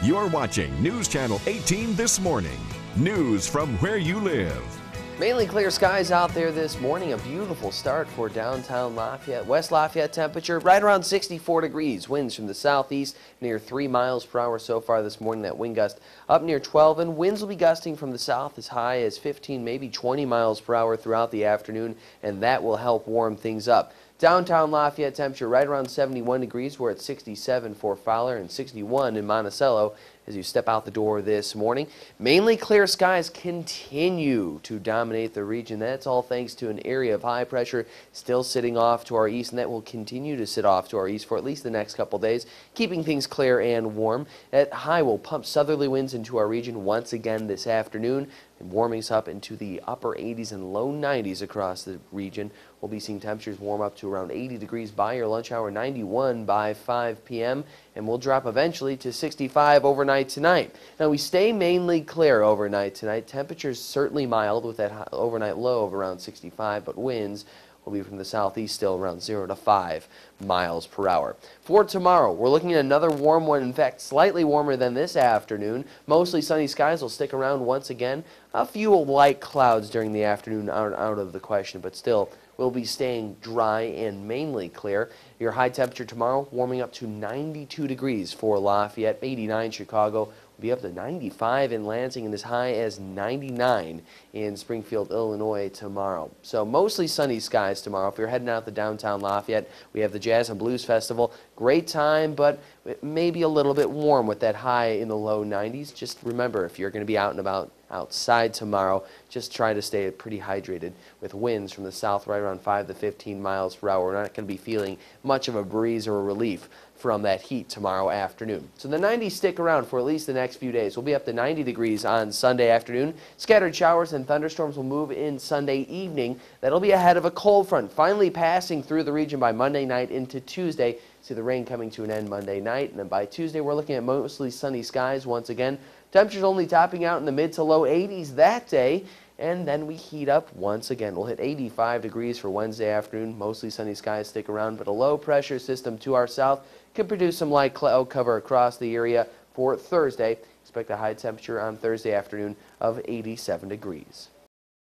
You're watching News Channel 18 this morning. News from where you live. Mainly clear skies out there this morning. A beautiful start for downtown Lafayette. West Lafayette temperature right around 64 degrees. Winds from the southeast near 3 miles per hour so far this morning. That wind gust up near 12 and winds will be gusting from the south as high as 15, maybe 20 miles per hour throughout the afternoon and that will help warm things up. Downtown Lafayette temperature right around 71 degrees. We're at 67 for Fowler and 61 in Monticello as you step out the door this morning. Mainly clear skies continue to dominate the region. That's all thanks to an area of high pressure still sitting off to our east, and that will continue to sit off to our east for at least the next couple days, keeping things clear and warm. That high will pump southerly winds into our region once again this afternoon and warming us up into the upper 80s and low 90s across the region. We'll be seeing temperatures warm up to around 80 degrees by your lunch hour, 91 by 5 p.m., and we'll drop eventually to 65 overnight tonight. Now, we stay mainly clear overnight tonight. Temperatures certainly mild with that overnight low of around 65, but winds will be from the southeast still around 0 to 5 miles per hour. For tomorrow, we're looking at another warm one, in fact, slightly warmer than this afternoon. Mostly sunny skies will stick around once again. A few light clouds during the afternoon aren't out of the question, but still will be staying dry and mainly clear. Your high temperature tomorrow warming up to 92 degrees for Lafayette, 89 Chicago, be up to 95 in Lansing and as high as 99 in Springfield, Illinois tomorrow. So mostly sunny skies tomorrow. If you're heading out to downtown Lafayette, we have the Jazz and Blues Festival. Great time, but maybe a little bit warm with that high in the low 90s. Just remember, if you're going to be out and about outside tomorrow, just try to stay pretty hydrated with winds from the south right around 5 to 15 miles per hour. We're not going to be feeling much of a breeze or a relief from that heat tomorrow afternoon. So the 90s stick around for at least the next few days. We'll be up to 90 degrees on Sunday afternoon. Scattered showers and thunderstorms will move in Sunday evening. That'll be ahead of a cold front finally passing through the region by Monday night into Tuesday. See the rain coming to an end Monday night. And then by Tuesday, we're looking at mostly sunny skies once again. Temperatures only topping out in the mid to low 80s that day and then we heat up once again. We'll hit 85 degrees for Wednesday afternoon. Mostly sunny skies stick around, but a low pressure system to our south can produce some light cloud cover across the area for Thursday. Expect a high temperature on Thursday afternoon of 87 degrees.